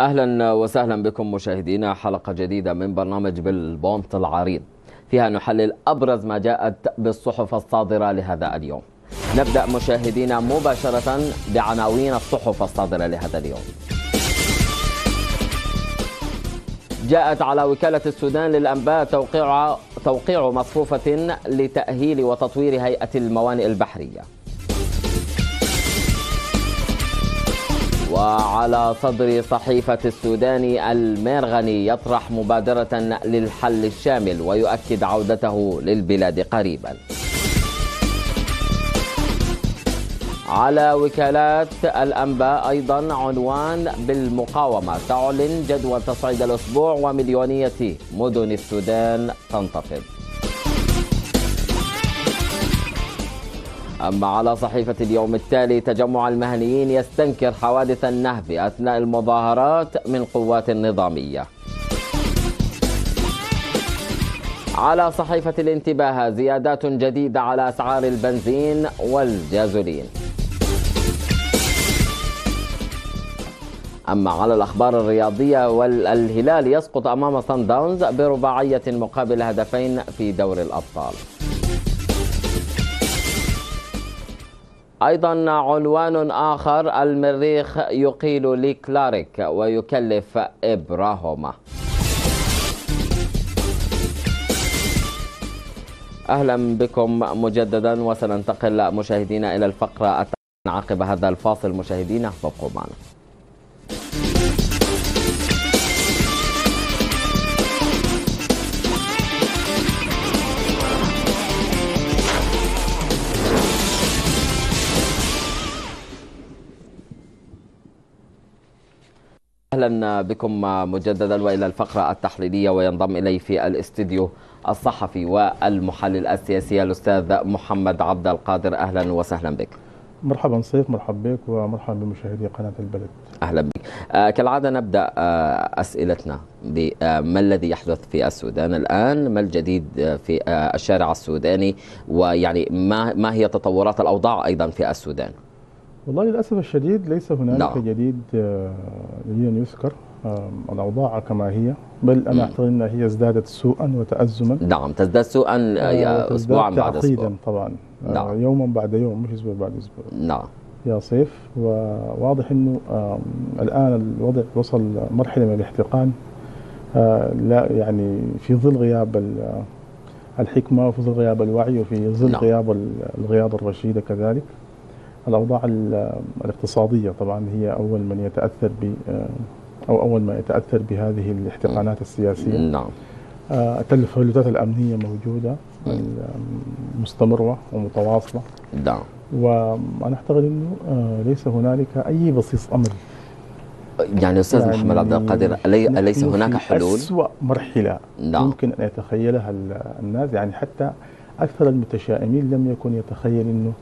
أهلا وسهلا بكم مشاهدينا حلقة جديدة من برنامج بالبونت العريض فيها نحلل أبرز ما جاءت بالصحف الصادرة لهذا اليوم. نبدأ مشاهدينا مباشرة بعناوين الصحف الصادرة لهذا اليوم. جاءت على وكالة السودان للأنباء توقيع توقيع مصفوفة لتأهيل وتطوير هيئة الموانئ البحرية. وعلى صدر صحيفة السوداني الميرغني يطرح مبادرة للحل الشامل ويؤكد عودته للبلاد قريبا. على وكالات الأنباء أيضا عنوان بالمقاومة. تعلن جدول تصعيد الأسبوع ومليونية مدن السودان تنتفض أما على صحيفة اليوم التالي تجمع المهنيين يستنكر حوادث النهب أثناء المظاهرات من قوات نظامية. على صحيفة الانتباه زيادات جديدة على أسعار البنزين والجازولين. أما على الأخبار الرياضية والهلال يسقط أمام صن داونز برباعية مقابل هدفين في دور الأبطال. أيضا عنوان آخر المريخ يقيل لكلاريك ويكلف إبراهوما أهلا بكم مجددا وسننتقل مشاهدينا إلى الفقرة عقب هذا الفاصل. مشاهدينا بقوا معنا. أهلا بكم مجددا وإلى الفقرة التحليلية وينضم إلي في الاستديو الصحفي والمحلل السياسي الأستاذ محمد عبد القادر أهلا وسهلا بك. مرحبا صيف مرحبا بك ومرحبا بمشاهدي قناة البلد. أهلا بك. آه كالعادة نبدأ آه أسئلتنا بما الذي يحدث في السودان الآن؟ ما الجديد في آه الشارع السوداني ويعني ما ما هي تطورات الأوضاع أيضا في السودان؟ والله للأسف الشديد ليس هنالك نعم. جديد جديد يذكر الأوضاع كما هي بل أنا أعتقد انها هي ازدادت سوءا وتازما نعم تزداد سوءا يا اسبوعا بعد أسبوع طبعا نعم. يوما بعد يوم مش أسبوع بعد أسبوع نعم يا صيف وواضح إنه الآن الوضع وصل مرحلة من الاحتقان لا يعني في ظل غياب الحكمة وفي ظل غياب الوعي وفي ظل نعم. غياب القياده الرشيده كذلك الأوضاع الاقتصادية طبعا هي أول من يتأثر ب أو أول ما يتأثر بهذه الاحتقانات السياسية. نعم. التفلتات الأمنية موجودة مستمره ومتواصلة. نعم. وأنا أعتقد إنه ليس هنالك أي بصيص امل يعني أستاذ يعني محمد عبد القادر أليس هناك حلول؟ اسوء مرحلة نعم. يمكن أن يتخيلها الناس. يعني حتى أكثر المتشائمين لم يكن يتخيل إنه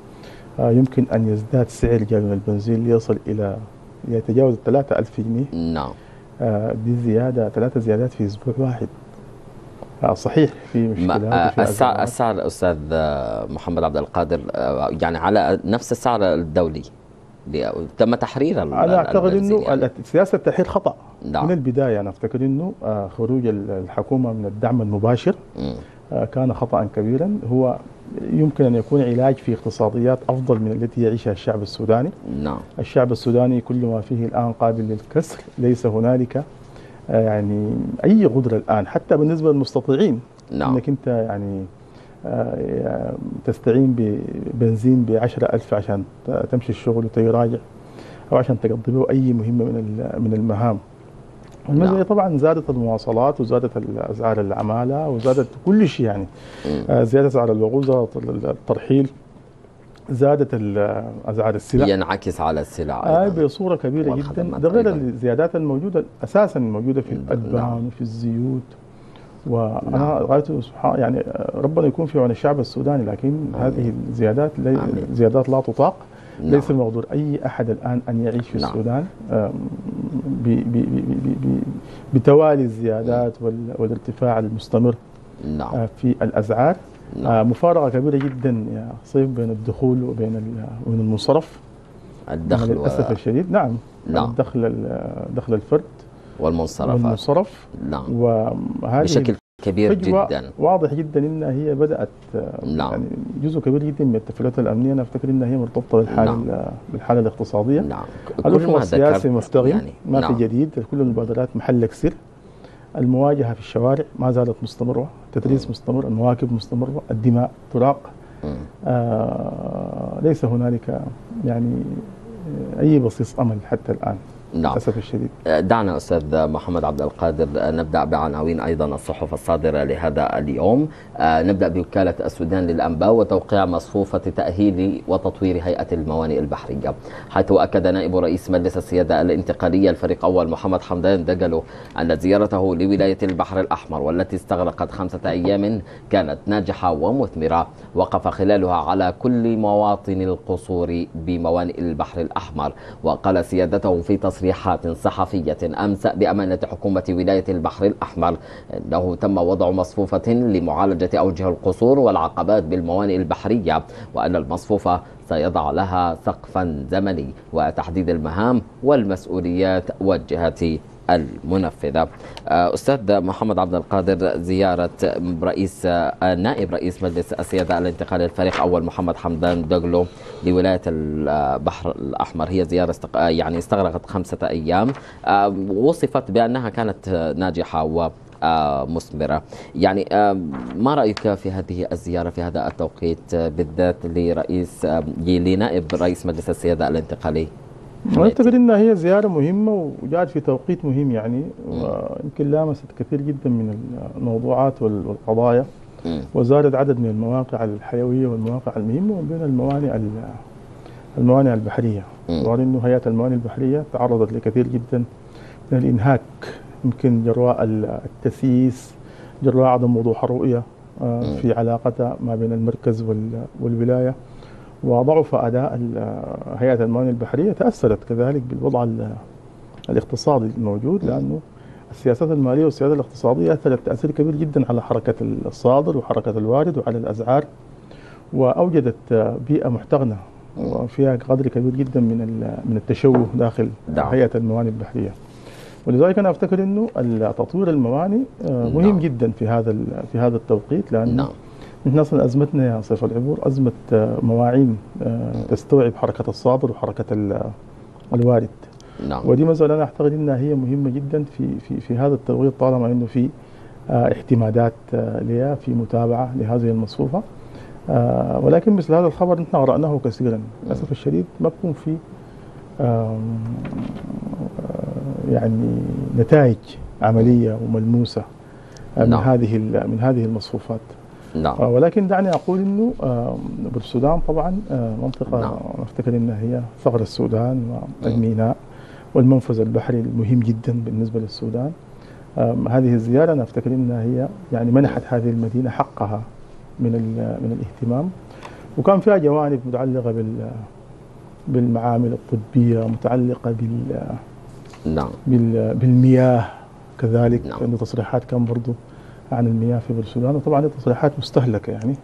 يمكن أن يزداد سعر جالون البنزين ليصل إلى يتجاوز 3000 جنيه نعم دي زيادة ثلاثة زيادات في أسبوع واحد صحيح في مشكلات في السعر, السعر أستاذ محمد عبد القادر يعني على نفس السعر الدولي تم تحرير أنا أعتقد إنه يعني. سياسة التحرير خطأ نعم. من البداية أنا افتكر إنه خروج الحكومة من الدعم المباشر م. كان خطأ كبيرا هو يمكن أن يكون علاج في اقتصاديات أفضل من التي يعيشها الشعب السوداني. نعم. الشعب السوداني كل ما فيه الآن قابل للكسر، ليس هنالك يعني أي قدره الآن حتى بالنسبة للمستطيعين نعم. إنك أنت يعني تستعين ببنزين ب 10000 عشان تمشي الشغل وتراجع أو عشان تقضي به أي مهمة من من المهام. المزايا نعم. طبعا زادت المواصلات وزادت أسعار العمالة وزادت كل شيء يعني. م. زادت أسعار الوقود الترحيل زادت أسعار السلع. ينعكس على السلع آه بصورة كبيرة جدا. ده غير الزيادات الموجودة أساسا موجودة في الادبان نعم. وفي الزيوت. وأنا رأيت سبحان يعني ربنا يكون في عون الشعب السوداني لكن آمين. هذه الزيادات زيادات لا تطاق. نعم. ليس المقدور أي أحد الآن أن يعيش في نعم. السودان بتوالي الزيادات والارتفاع المستمر نعم. في الاسعار نعم. مفارقة كبيرة جدا يا صيف بين الدخول وبين وبين المصرف الدخل للأسف و... الشديد نعم نعم. الدخل دخل الفرد والمنصرفات والمنصرف نعم وهذه بشكل كبير جدا واضح جدا انها هي بدأت نعم. يعني جزء كبير جدا من التفعيلات الأمنية أنا أفتكر انها هي مرتبطة بالحالة نعم. ال- بالحالة الاقتصادية نعم ما السياسي محترم يعني ما نعم. في جديد كل المبادرات محلك سر المواجهة في الشوارع ما زالت مستمرة التدريس. مستمر المواكب مستمرة الدماء تراق. آه ليس هنالك يعني آه، أي بصيص أمل حتى الآن نعم. للأسف الشديد. دعنا أستاذ محمد عبد القادر نبدأ بعناوين أيضا الصحف الصادرة لهذا اليوم. آه، نبدأ بوكالة السودان للأنباء وتوقيع مصفوفة تأهيل وتطوير هيئة الموانئ البحرية حيث أكد نائب رئيس مجلس السيادة الانتقالية الفريق أول محمد حمدان دقلو أن زيارته لولاية البحر الأحمر والتي استغرقت خمسة أيام كانت ناجحة ومثمرة وقف خلالها على كل مواطن القصور بموانئ البحر الأحمر. وقال سيادته في تصريحات صحفية أمس بأمانة حكومة ولاية البحر الأحمر أنه تم وضع مصفوفة لمعالجة أوجه القصور والعقبات بالموانئ البحرية وأن المصفوفة سيضع لها سقفا زمني وتحديد المهام والمسؤوليات والجهات المنفذة. آه، أستاذ محمد عبد القادر زيارة رئيس آه، نائب رئيس مجلس السيادة الانتقالي الفريق أول محمد حمدان دقلو لولاية البحر الأحمر. هي زيارة. آه، يعني استغرقت خمسة أيام. آه، وصفت بأنها كانت آه، ناجحة و آه، مثمرة. يعني آه، ما رأيك في هذه الزيارة في هذا التوقيت آه، بالذات لرئيس آه، لنائب رئيس مجلس السيادة الانتقالي؟ أنا أعتقد أنها هي زيارة مهمة وجاءت في توقيت مهم يعني ويمكن لامست كثير جدا من الموضوعات وال- والقضايا. وزارت عدد من المواقع الحيوية والمواقع المهمة ومن بين الموانئ ال- الموانئ البحرية مم. وأن أنه هيئة الموانئ البحرية تعرضت لكثير جدا من الإنهاك يمكن جراء ال- التسييس جراء عدم وضوح الرؤية آه،. في علاقتها ما بين المركز وال- والولاية وضعف أداء هيئة الموانئ البحرية تأثرت كذلك بالوضع ال- الاقتصادي الموجود لأنه السياسات المالية والسياسات الاقتصادية أثرت تأثير كبير جدا على حركة الصادر وحركة الوارد وعلى الأسعار وأوجدت بيئة محتقنة وفيها قدر كبير جدا من من التشوه داخل نعم. هيئة الموانئ البحرية ولذلك أنا أفتكر أنه تطوير الموانئ آه، مهم نعم. جدا في هذا في هذا التوقيت لأنه نعم نحن أصلا أزمتنا يا صيف العبور أزمة آه، مواعين آه، تستوعب حركة الصادر وحركة ال- الوارد. نعم. ودي مسألة أنا أعتقد إنها هي مهمة جدا في في في هذا التوقيت طالما إنه في آه، اعتمادات آه، لها في متابعة لهذه المصفوفة. آه، ولكن مثل هذا الخبر نحن قرأناه كثيرا. للأسف الشديد ما بكون في آه، يعني نتائج عملية وملموسة آه، من نعم. هذه من هذه المصفوفات. نعم آه، ولكن دعني أقول إنه آه، بالسودان طبعا آه، منطقة نعم. افتكر إنها هي ثغر السودان والميناء والمنفذ البحري المهم جدا بالنسبة للسودان هذه الزيارة أنا افتكر إنها هي يعني منحت هذه المدينة حقها من من الاهتمام وكان فيها جوانب متعلقة بال بالمعامل الطبية متعلقة بال نعم بال- بالمياه كذلك نعم. عنده تصريحات كان برضو عن المياه في السودان وطبعا هي تصريحات مستهلكة يعني.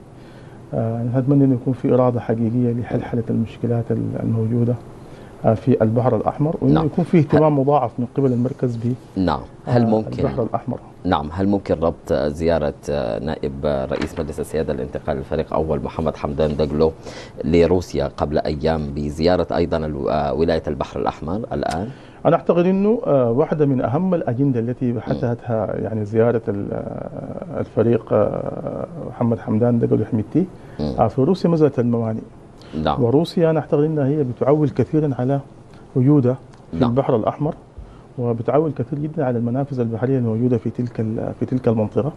آه أنا اتمنى انه يكون في إرادة حقيقية لحلحلة المشكلات ال- الموجودة آه في البحر الأحمر وإنه نعم. يكون في اهتمام مضاعف من قبل المركز ب نعم. هل آه، ممكن البحر الأحمر؟ نعم. هل ممكن ربط زيارة نائب رئيس مجلس السيادة الانتقال الفريق أول محمد حمدان دقلو لروسيا قبل أيام بزيارة أيضا ولاية البحر الأحمر الآن؟ أنا أعتقد إنه آه، واحدة من أهم الأجندة التي بحثتها يعني زيارة آه، الفريق آه، محمد حمدان دقل حميدتي في روسيا مساله الموانئ نعم وروسيا أنا أعتقد إنها هي بتعول كثيرا على وجودها في نعم. البحر الأحمر وبتعول كثير جدا على المنافذ البحرية الموجودة في تلك في تلك المنطقة.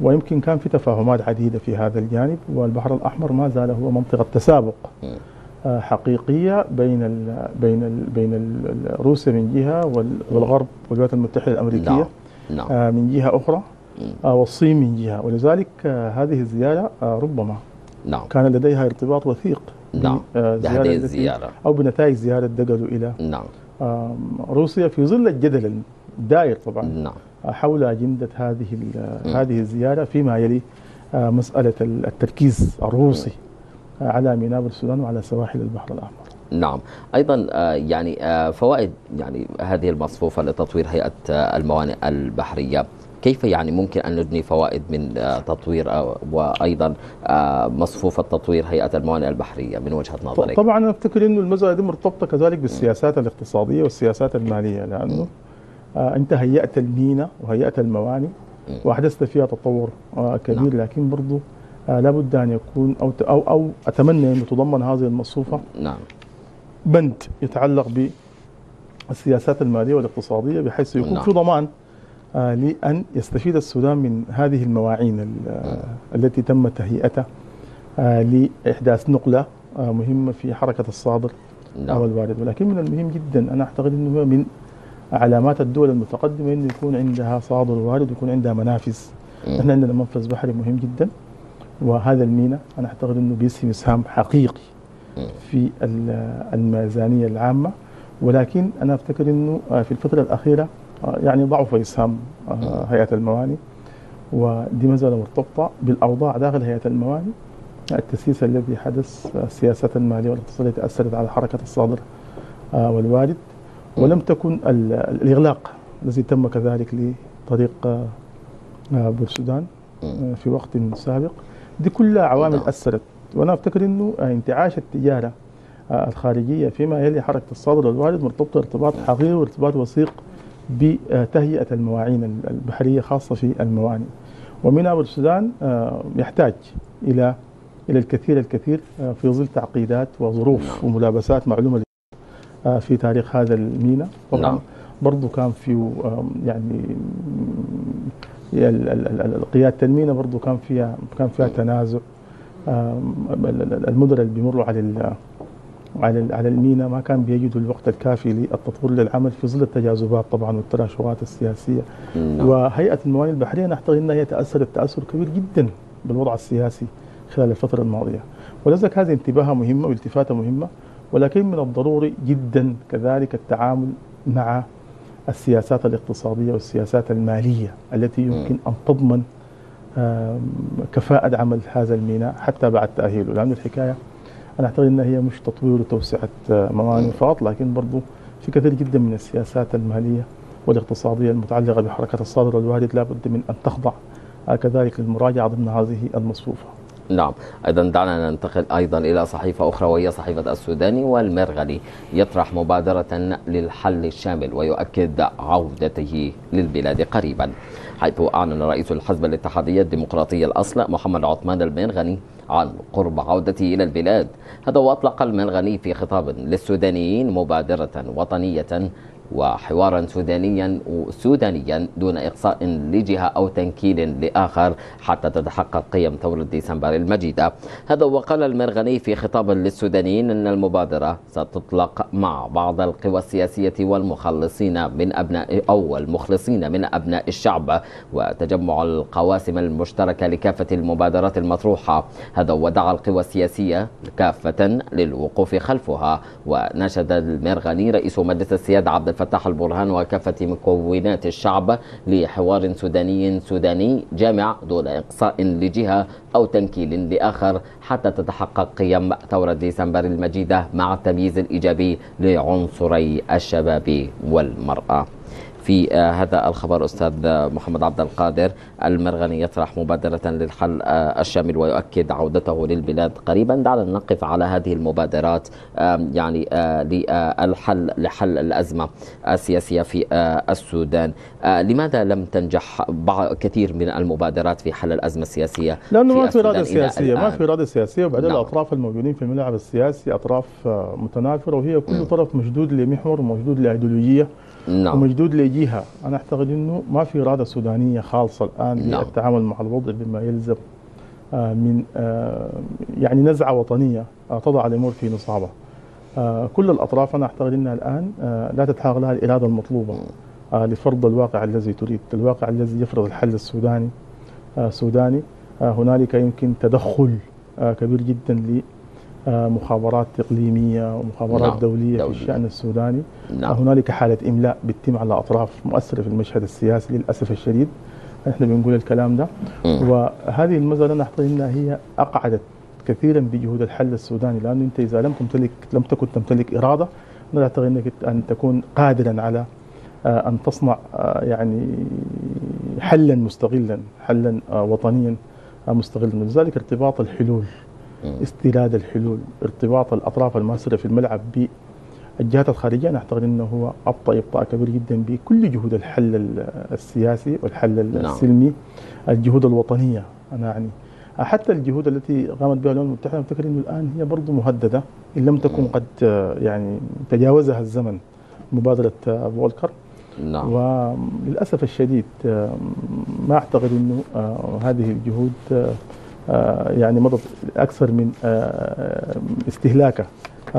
ويمكن كان في تفاهمات عديدة في هذا الجانب والبحر الأحمر ما زال هو منطقة تسابق مم. حقيقية بين ال بين ال بين روسيا من جهة وال- والغرب والولايات المتحدة الأمريكية نعم نعم. آه، من جهة أخرى. آه، والصين من جهة. ولذلك آه، هذه الزيارة ربما نعم. كان لديها ارتباط وثيق نعم. بهذه الزيارة. أو بنتائج زيارة دقلوا إلى نعم. روسيا في ظل الجدل الدائر طبعا نعم. حول أجندة هذه. هذه الزيارة فيما يلي مسألة التركيز الروسي. على ميناء السودان وعلى سواحل البحر الأحمر. نعم أيضا آه، يعني آه، فوائد يعني هذه المصفوفة لتطوير هيئة آه، الموانئ البحرية كيف يعني ممكن أن نجني فوائد من تطوير وأيضا مصفوفة تطوير هيئة الموانئ البحرية من وجهة نظرك؟ طبعا أنا أفتكر إنه المساله دي مرتبطة كذلك بالسياسات الاقتصادية والسياسات المالية لأنه أنت هيأت المينا وهيأت الموانئ وأحدثت فيها تطور كبير نعم. لكن برضه لابد أن يكون أو أو أو أتمنى انه تضمن هذه المصفوفه نعم بند يتعلق بالسياسات المالية والاقتصادية بحيث يكون نعم. في ضمان آه لأن يستفيد السودان من هذه المواعين نعم. التي تم تهيئتها آه لإحداث نقلة آه مهمة في حركة الصادر نعم. أو الوارد ولكن من المهم جدا أنا أعتقد إنه من علامات الدول المتقدمة انه يكون عندها صادر ووارد ويكون عندها منافذ إحنا عندنا منفذ بحري مهم جدا وهذا المينا أنا أعتقد إنه بيسهم إسهام حقيقي في الميزانية العامة. ولكن أنا أفتكر إنه آه، في الفترة الأخيرة آه، يعني ضعف إسهام آه، هيئة المواني. ودي مساله مرتبطة بالأوضاع داخل هيئة المواني. التسييس الذي حدث السياسات الماليه والاقتصادية تأثرت على حركة الصادر والوارد. ولم تكن الإغلاق الذي تم كذلك لطريق بورسودان في وقت سابق. دي كلها عوامل نعم. أثرت وأنا أفتكر إنه انتعاش التجارة آه، الخارجية فيما يلي حركة الصادر والوارد مرتبطة ارتباط حقيقي وارتباط وثيق بتهيئة المواعين البحرية خاصة في الموانئ ومنها السودان آه، يحتاج إلى إلى الكثير الكثير آه، في ظل تعقيدات وظروف نعم. وملابسات معلومة في تاريخ هذا الميناء طبعا نعم. برضه كان في يعني قياده الميناء برضه كان فيها كان فيها تنازع. المدراء اللي بيمروا على على على الميناء ما كان بيجدوا الوقت الكافي للتطوير للعمل في ظل التجاذبات طبعا والتراشقات السياسية. وهيئة الموانئ البحرية اعتقد إنها هي تاثرت تأثر كبير جدا بالوضع السياسي خلال الفترة الماضية. ولذلك هذه انتباهها مهمة والتفاته مهمة ولكن من الضروري جدا كذلك التعامل مع السياسات الاقتصادية والسياسات المالية التي يمكن أن تضمن كفاءة عمل هذا الميناء حتى بعد تأهيله. لأن الحكاية أنا أعتقد أنها هي مش تطوير وتوسعة آه، موانئ فقط لكن برضو في كثير جدا من السياسات المالية والاقتصادية المتعلقة بحركة الصادر والوارد لابد من أن تخضع آه، كذلك للمراجعة ضمن هذه المصفوفة. نعم. أيضا دعنا ننتقل أيضا إلى صحيفة أخرى وهي صحيفة السوداني والمرغلي. يطرح مبادرة للحل الشامل ويؤكد عودته للبلاد قريبا حيث أعلن رئيس الحزب الاتحادية الديمقراطية الأصل محمد عثمان المنغني عن قرب عودته إلى البلاد. هذا وأطلق المنغني في خطاب للسودانيين مبادرة وطنية وحوارا سودانيا سودانيا دون إقصاء لجهة أو تنكيل لآخر حتى تتحقق قيم ثورة ديسمبر المجيدة. هذا وقال المرغني في خطاب للسودانيين أن المبادرة ستطلق مع بعض القوى السياسية والمخلصين من أبناء أو المخلصين من أبناء الشعب وتجمع القواسم المشتركة لكافة المبادرات المطروحة. هذا ودعا القوى السياسية كافة للوقوف خلفها. ونشد المرغني رئيس مجلس السيادة عبد الفتاح البرهان وكافة مكونات الشعب لحوار سوداني سوداني جامع دون إقصاء لجهة أو تنكيل لآخر حتى تتحقق قيم ثورة ديسمبر المجيدة مع التمييز الإيجابي لعنصري الشباب والمرأة. في آه، هذا الخبر. أستاذ محمد عبد القادر المرغني يطرح مبادرة للحل آه، الشامل ويؤكد عودته للبلاد قريبا. دعنا نقف على هذه المبادرات يعني آه، للحل لحل الأزمة السياسية في السودان. لماذا لم تنجح كثير من المبادرات في حل الأزمة السياسية لأنه ما في إرادة سياسية ما في إرادة سياسية. وبعدين نعم. الأطراف الموجودين في الملعب السياسي أطراف متنافرة وهي كل طرف مشدود لمحور ومشدود لأيديولوجية. نعم. ومشدود لجهه أنا أعتقد إنه ما في إرادة سودانية خالصة الآن نعم. للتعامل مع الوضع بما يلزم آه، من آه، يعني نزعة وطنية آه، تضع الأمور في نصابه كل الأطراف أنا أعتقد إنها الآن لا تتحقق لها الإرادة المطلوبة لفرض الواقع الذي تريد الواقع الذي يفرض الحل السوداني سوداني هنالك يمكن تدخل كبير جدا مخابرات إقليمية ومخابرات نعم. دولية دولي. في الشأن السوداني نعم. هنالك حالة إملاء بتتم على أطراف مؤثرة في المشهد السياسي للأسف الشديد إحنا بنقول الكلام ده م. وهذه المسألة أعتقد أنها هي أقعدت كثيرا بجهود الحل السوداني لأنه أنت إذا لم تمتلك لم تكن تمتلك إرادة لا اعتقد إنك أن تكون قادرا على آه، أن تصنع آه، يعني حلا مستغلا حلا آه، وطنيا مستغلا لذلك ارتباط الحلول استيراد الحلول ارتباط الأطراف المؤثره في الملعب بالجهات الخارجية. أنا اعتقد إنه هو أبطأ إبطاء كبير جدا بكل جهود الحل السياسي والحل نعم. السلمي الجهود الوطنية. أنا يعني حتى الجهود التي قامت بها الأمم المتحدة أفتكر إنه الآن هي برضه مهددة إن لم تكن قد يعني تجاوزها الزمن مبادرة فولكر. نعم. وللأسف الشديد ما أعتقد إنه آه، هذه الجهود آه، يعني مضت أكثر من آه، استهلاكها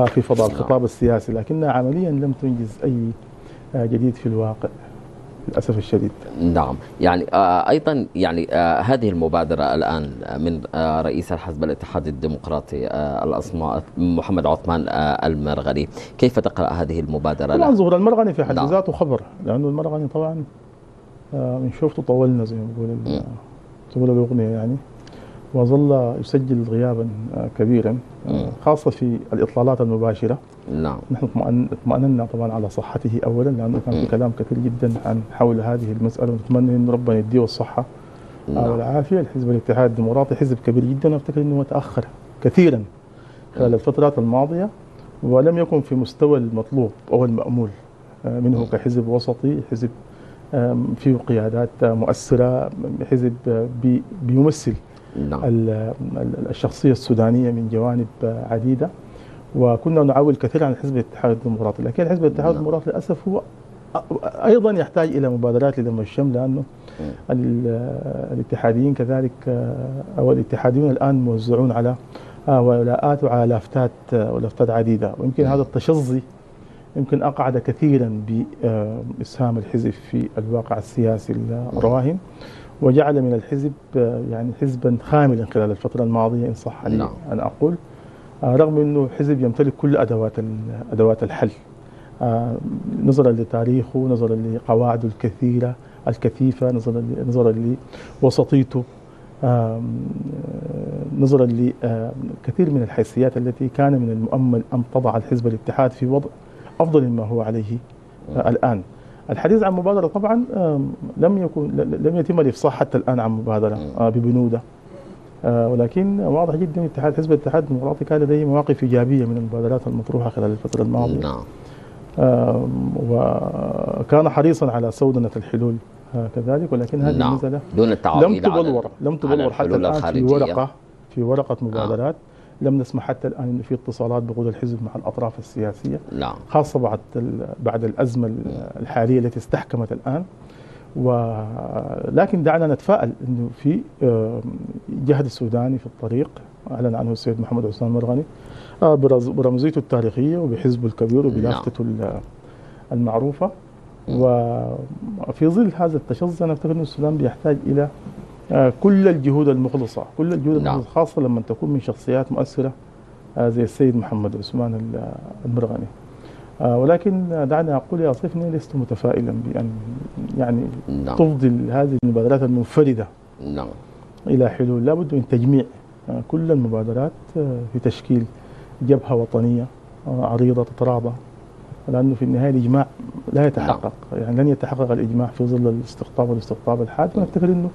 في فضاء نعم. الخطاب السياسي لكنها عمليا لم تنجز أي جديد في الواقع للأسف الشديد. نعم، يعني آه أيضا يعني آه هذه المبادرة الآن من آه رئيس الحزب الاتحادي الديمقراطي آه الاسماء محمد عثمان آه المرغني، كيف تقرأ هذه المبادرة؟ طبعا ظهور المرغني في حد نعم. ذاته خبر، لأنه المرغني طبعا آه من شوفته طولنا زي ما بقول الأغنية يعني. وظل يسجل غيابا آه، كبيرا آه، خاصة في الإطلالات المباشرة. نعم. نحن اطمأننا طبعا على صحته أولا لأنه كان في كلام كثير جدا عن حول هذه المسألة. ونتمنى أن ربنا يديه الصحة نعم. والعافية. الحزب الاتحاد الديمقراطي حزب كبير جدا وافتكر أنه تأخر كثيرا خلال الفترات الماضية ولم يكن في مستوى المطلوب أو المأمول آه، منه كحزب وسطي حزب فيه قيادات مؤثرة حزب بيمثل نعم. الشخصية السودانية من جوانب عديدة وكنا نعول كثيرا عن حزب الاتحاد الديمقراطي. لكن حزب الاتحاد نعم. الديمقراطي للأسف هو أيضا يحتاج إلى مبادرات لدم الشمل لأنه الاتحاديين كذلك أو الاتحاديون الآن موزعون على ولاءات وعلى لافتات ولافتات عديدة. ويمكن هذا التشظي يمكن أقعد كثيرا بإسهام الحزب في الواقع السياسي الراهن. وجعل من الحزب آه، يعني حزبا خاملا خلال الفترة الماضية إن صح لي نعم. أن أقول. آه، رغم أنه حزب يمتلك كل أدوات أدوات الحل. آه، نظرا لتاريخه نظرا لقواعده الكثيرة الكثيفة نظرا نظرا لوسطيته. نظرا لكثير من الحيثيات التي كان من المؤمل أن تضع الحزب الاتحاد في وضع أفضل مما هو عليه الآن. الحديث عن مبادرة طبعا لم يكن لم يتم الإفصاح حتى الآن عن مبادرة آه، ببنودة. آه، ولكن واضح جدا اتحاد حزب الاتحاد الديمقراطي كان لديه مواقف إيجابية من المبادرات المطروحة خلال الفترة الماضية. نعم. وكان حريصا على سودنة الحلول آه، كذلك ولكن هذه نعم. المسألة دون التعويل لم تبلور لم تبلور حتى الآن في ورقة في ورقة مبادرات. آه. لم نسمع حتى الآن انه في اتصالات بقود الحزب مع الأطراف السياسية نعم خاصة بعد بعد الأزمة الحالية التي استحكمت الآن. ولكن دعنا نتفائل إنه في جهد السوداني في الطريق. أعلن عنه السيد محمد عثمان مرغني آه، برمزيته التاريخية وبحزبه الكبير وبلافتة نعم. المعروفة. وفي ظل هذا التشظي أنا افتكر ان السودان بيحتاج إلى كل الجهود المخلصة كل الجهود نعم. المخلصة خاصة لما تكون من شخصيات مؤثرة آه، زي السيد محمد عثمان المرغني آه، ولكن دعني أقول يا صيف أني لست متفائلا بأن يعني نعم. تفضل هذه المبادرات المنفردة نعم. إلى حلول لابد من تجميع كل المبادرات في تشكيل جبهة وطنية عريضة تتراضى لأنه في النهاية الإجماع لا يتحقق نعم. يعني لن يتحقق الإجماع في ظل الاستقطاب والاستقطاب الحاد وأنا أفتكر أنه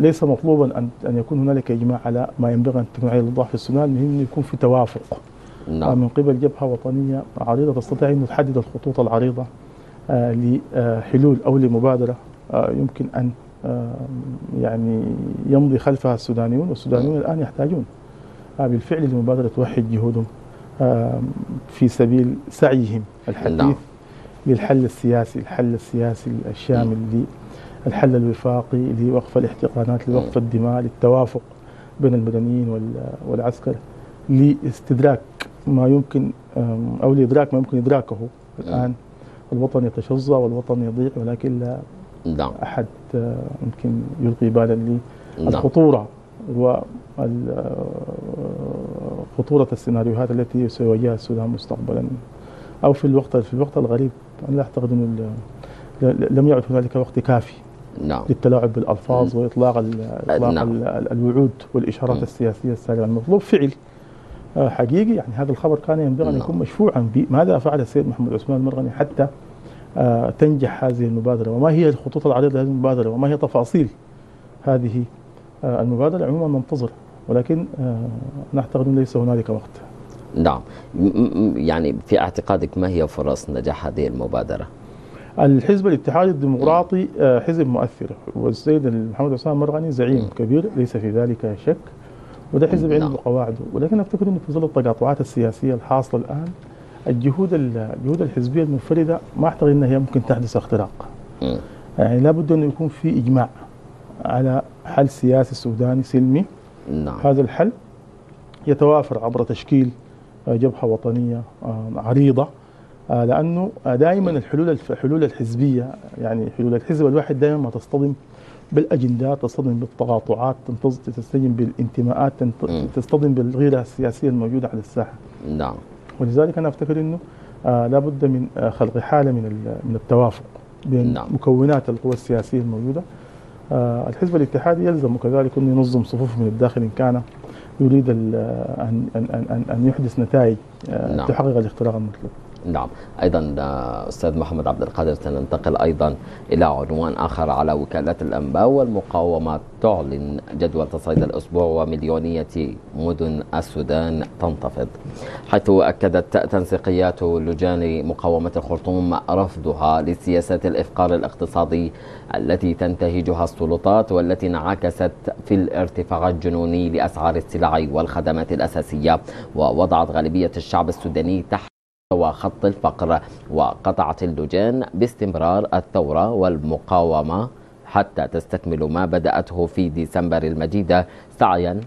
ليس مطلوبا أن أن يكون هنالك إجماع على ما ينبغي أن تكون عليه الاوضاع في السودان المهم يكون في توافق نعم. من قبل جبهة وطنية عريضة تستطيع أن تحدد الخطوط العريضة آه، لحلول أو لمبادرة آه، يمكن أن يعني يمضي خلفها السودانيون والسودانيون الآن يحتاجون آه، بالفعل لمبادرة توحد جهودهم في سبيل سعيهم الحديث نعم. للحل السياسي الحل السياسي الشامل الحل الوفاقي لوقف الاحتقانات لوقف الدماء للتوافق بين المدنيين والعسكر لاستدراك ما يمكن أو لإدراك ما يمكن إدراكه الآن. الوطن يتشظى والوطن يضيع ولكن لا نعم. أحد يمكن يلقي بالا للخطوره نعم. وخطوره السيناريوهات التي سيواجهها السودان مستقبلا. أو في الوقت في الوقت الغريب أنا لا أعتقد إنه لم يعد هنالك وقت كافي. نعم. للتلاعب بالألفاظ وإطلاق إطلاق نعم. الوعود والإشارات م. السياسية السابقه المطلوب فعل آه، حقيقي يعني هذا الخبر كان ينبغي أن نعم. يكون مشفوعا ماذا فعل السيد محمد عثمان المرغني حتى آه، تنجح هذه المبادرة وما هي الخطوط العريضة لهذه المبادرة وما هي تفاصيل هذه المبادرة عموما ننتظر ولكن نعتقد أن ليس هنالك وقت نعم يعني في اعتقادك ما هي فرص نجاح هذه المبادرة؟ الحزب الاتحادي الديمقراطي آه، حزب مؤثر. والسيد محمد عثمان المرغني زعيم كبير ليس في ذلك شك. وده حزب عنده نعم. قواعده ولكن افتكر انه في ظل التقاطعات السياسية الحاصلة الآن الجهود الجهود الحزبية المنفردة ما أعتقد إنها هي ممكن تحدث اختراق. يعني لابد انه يكون في إجماع على حل سياسي سوداني سلمي. نعم. هذا الحل يتوافر عبر تشكيل جبهة وطنية آه، عريضة. آه، لأنه دائما الحلول الحلول الحزبية يعني حلول الحزب الواحد دائما ما تصطدم بالاجندات تصطدم بالتقاطعات تصطدم بالانتماءات تصطدم بالغيرة السياسية الموجودة على الساحة. نعم. ولذلك أنا أفتكر إنه آه لابد من آه خلق حالة من من التوافق بين نعم. مكونات القوى السياسية الموجودة. آه الحزب الاتحادي يلزم كذلك انه ينظم صفوفه من الداخل إن كان يريد ان ان ان ان يحدث نتائج آه، نعم. تحقق الاختراق المطلوب. نعم. أيضا آه، أستاذ محمد عبد القادر سننتقل أيضا إلى عنوان آخر على وكالات الأنباء والمقاومه تعلن جدول تصعيد الأسبوع ومليونية مدن السودان تنتفض. حيث أكدت تنسيقيات لجان مقاومة الخرطوم رفضها لسياسات الإفقار الاقتصادي التي تنتهجها السلطات والتي انعكست في الارتفاع الجنوني لأسعار السلع والخدمات الأساسية ووضعت غالبية الشعب السوداني تحت وخط الفقر وقطعت اللجان باستمرار الثورة والمقاومة حتى تستكمل ما بدأته في ديسمبر المجيدة سعيا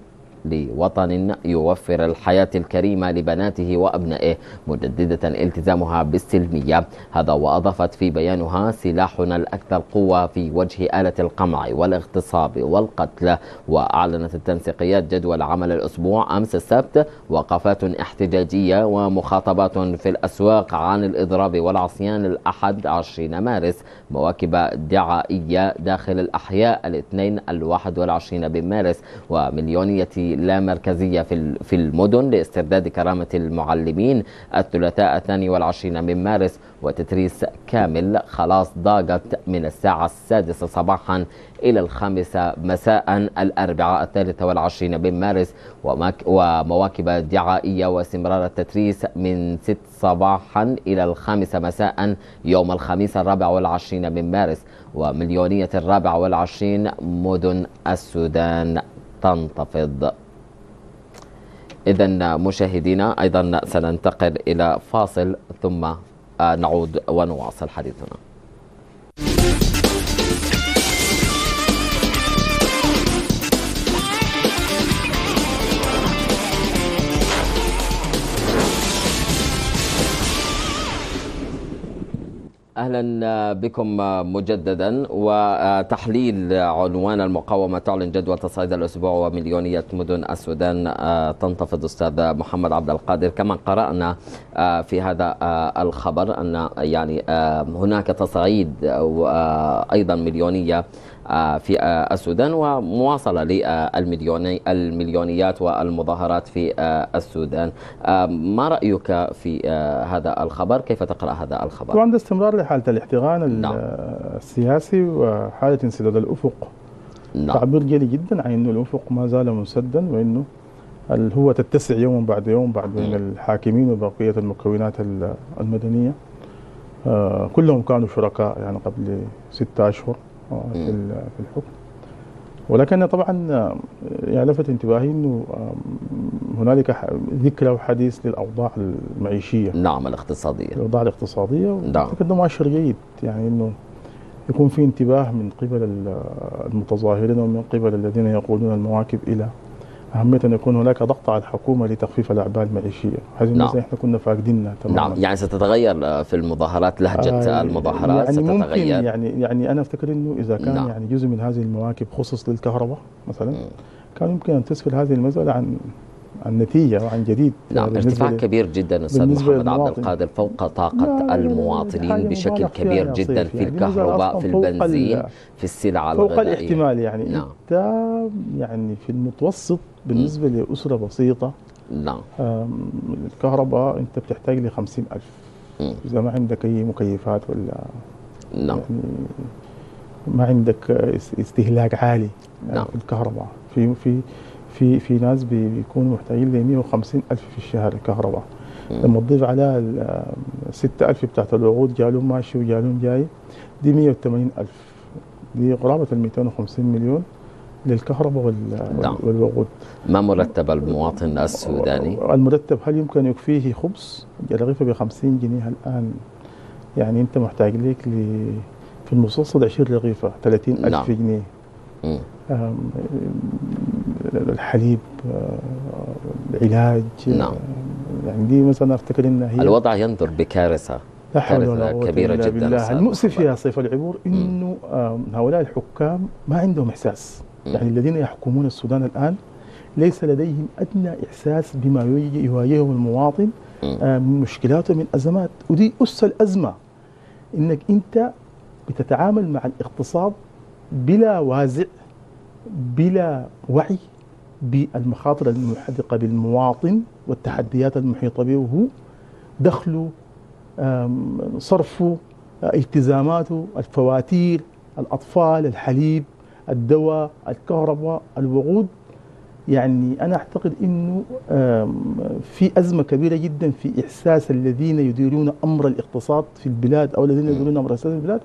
لوطن يوفر الحياة الكريمة لبناته وأبنائه مجددة التزامها بالسلمية. هذا وأضافت في بيانها سلاحنا الأكثر قوة في وجه آلة القمع والاغتصاب والقتل. وأعلنت التنسيقيات جدول عمل الأسبوع أمس السبت وقفات احتجاجية ومخاطبات في الأسواق عن الإضراب والعصيان الأحد 20 مارس. مواكب دعائية داخل الأحياء الاثنين الواحد والعشرين بمارس ومليونية لا مركزية في المدن لاسترداد كرامة المعلمين الثلاثاء الثاني والعشرين من مارس وتتريس كامل. خلاص ضاقت من الساعة السادسة صباحا إلى الخامسة مساء الأربعاء الثالثة والعشرين من مارس ومواكب دعائية واستمرار التتريس من ست صباحا إلى الخامسة مساء يوم الخميس الرابع والعشرين من مارس ومليونية الرابع والعشرين مدن السودان تنتفض. إذا مشاهدينا أيضا سننتقل إلى فاصل ثم نعود ونواصل حديثنا. أهلا بكم مجددا وتحليل عنوان المقاومة تعلن جدول تصعيد الأسبوع ومليونية مدن السودان. تنتفض أستاذ محمد عبد القادر. كما قرأنا في هذا الخبر أن يعني هناك تصعيد وأيضا مليونية في آه، السودان ومواصلة للمليوني المليونيات والمظاهرات في آه، السودان. ما رأيك في هذا الخبر؟ كيف تقرأ هذا الخبر؟ طبعا استمرار لحالة الاحتقان نعم. السياسي وحالة انسداد الأفق. نعم. تعبير جلي جدا عن أنه الأفق ما زال مسدا وأنه هو تتسع يوم بعد يوم بعد بين الحاكمين وبقية المكونات المدنية. كلهم كانوا شركاء يعني قبل ستة أشهر. في في الحكم. ولكن طبعا يعني لفت انتباهي إنه هنالك ذكرى وحديث للأوضاع المعيشية. نعم الاقتصادية. الأوضاع الاقتصادية. نعم. اعتقد مؤشر جيد يعني إنه يكون في انتباه من قبل المتظاهرين ومن قبل الذين يقودون المواكب إلى أهمية أن يكون هناك ضغط على الحكومة لتخفيف الأعباء المعيشية هذه نعم. إحنا كنا فاقدينها تماما نعم يعني ستتغير في المظاهرات لهجة آه المظاهرات يعني ستتغير ممكن يعني يعني أنا أفتكر أنه إذا كان نعم. يعني جزء من هذه المواكب خصص للكهرباء مثلا م. كان يمكن أن تسفر هذه المسألة عن النتيجة وعن جديد. نعم ارتفاع كبير جدا أستاذ محمد عبد القادر فوق طاقة المواطنين بشكل كبير جدا في يعني الكهرباء في البنزين في السلع الغذائية. فوق الاحتمال يعني. نعم. انت يعني في المتوسط بالنسبة م. لأسرة بسيطة نعم. الكهرباء أنت بتحتاج ل 50000 إذا ما عندك أي مكيفات ولا نعم. يعني ما عندك استهلاك عالي نعم. في الكهرباء. في في في في ناس بيكونوا محتاجين ل 150 ألف في الشهر كهرباء لما تضيف عليها ال 6000 بتاعت الوقود جالون ماشي وجالون جاي دي 180 ألف دي قرابة ال 250 مليون للكهرباء نعم. والوقود ما مرتب المواطن السوداني؟ المرتب هل يمكن يكفيه خبز؟ الرغيفة ب 50 جنيه الآن يعني أنت محتاج لك ل في المتوسط 20 رغيفة 30 ألف نعم. جنيه الحليب العلاج. نعم. يعني دي مثلا أفتكر إنها هي الوضع ينظر بكارثة لا حول ولا قوة كبيرة جدا بالله. المؤسف يا صيف العبور إنه هؤلاء الحكام ما عندهم إحساس. يعني الذين يحكمون السودان الآن ليس لديهم أدنى إحساس بما يواجهه المواطن من مشكلات ومن أزمات. ودي أس الأزمة إنك أنت بتتعامل مع الاقتصاد بلا وازع. بلا وعي بالمخاطر المحدقة بالمواطن والتحديات المحيطة به. دخله صرفه التزاماته الفواتير الأطفال الحليب الدواء الكهرباء الوقود. يعني أنا أعتقد أنه في أزمة كبيرة جدا في إحساس الذين يديرون أمر الاقتصاد في البلاد أو الذين يديرون أمر الاقتصاد في البلاد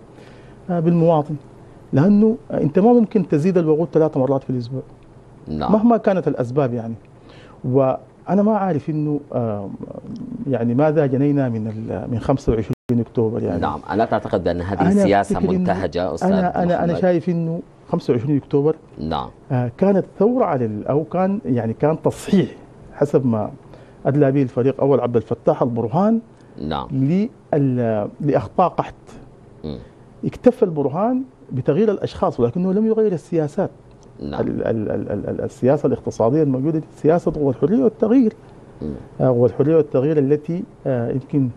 بالمواطن. لأنه أنت ما ممكن تزيد الوقود ثلاث مرات في الأسبوع. نعم. مهما كانت الأسباب يعني. وأنا ما عارف إنه يعني ماذا جنينا من من 25 أكتوبر يعني. نعم. ألا تعتقد بان هذه سياسة منتهجة أستاذ أنا أنا أنا شايف إنه 25 أكتوبر نعم. كانت ثورة على أو كان يعني كان تصحيح حسب ما أدلى به الفريق أول عبد الفتاح البرهان نعم. لأخطاء قحط. اكتفى البرهان بتغيير الأشخاص ولكنه لم يغير السياسات. نعم. ال ال ال ال السياسة الاقتصادية الموجودة دي سياسة الحرية والتغيير. آه والحريه والتغيير التي آه يمكن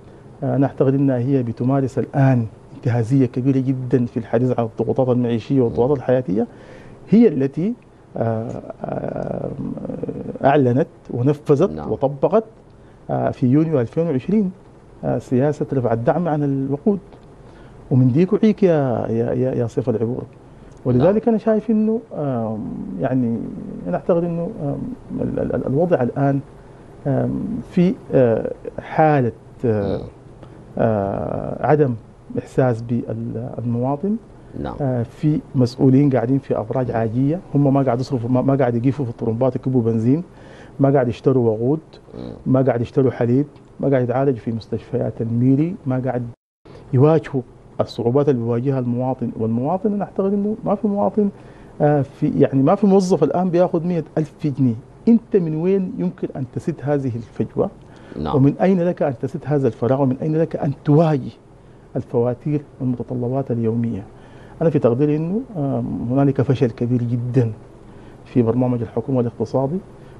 آه أنا اعتقد إنها هي بتمارس الآن انتهازية كبيرة جدا في الحديث عن الضغوطات المعيشية والضغوطات الحياتية. هي التي أعلنت ونفذت نعم. وطبقت في يونيو 2020 سياسة رفع الدعم عن الوقود. ومن ديك وعيك يا يا يا, يا صيف العبور. ولذلك نعم. أنا شايف إنه يعني أنا أعتقد إنه الوضع الآن في آه، حالة آه، آه، عدم إحساس بالمواطن. نعم. في مسؤولين قاعدين في أفراج عاجيه هم ما قاعد يصرفوا ما قاعد يقيفوا في الطرمبات يكبوا بنزين. ما قاعد يشتروا وقود ما قاعد يشتروا حليب. ما قاعد يتعالجوا في مستشفيات الميري. ما قاعد يواجهوا الصعوبات اللي بيواجهها المواطن. والمواطن أنا اعتقد إنه ما في مواطن آه في يعني ما في موظف الآن بيأخذ مئة ألف جنيه. أنت من وين يمكن أن تسد هذه الفجوة؟ نعم. ومن أين لك أن تسد هذا الفراغ؟ ومن أين لك أن تواجه الفواتير والمتطلبات اليومية؟ أنا في تقديري إنه آه هنالك فشل كبير جدا في برنامج الحكومة الاقتصادي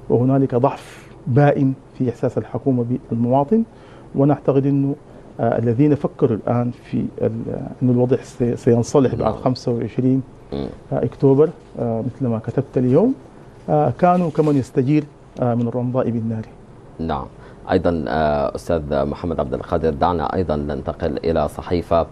وهنالك ضعف بائن في إحساس الحكومة بالمواطن. وأنا اعتقد إنه الذين فكروا الآن في ان الوضع سينصلح بعد 25 آه أكتوبر آه مثل ما كتبت اليوم آه كانوا كمن يستجير آه من الرمضاء بالنار. نعم. أيضا آه أستاذ محمد عبد القادر دعنا أيضا ننتقل إلى صحيفة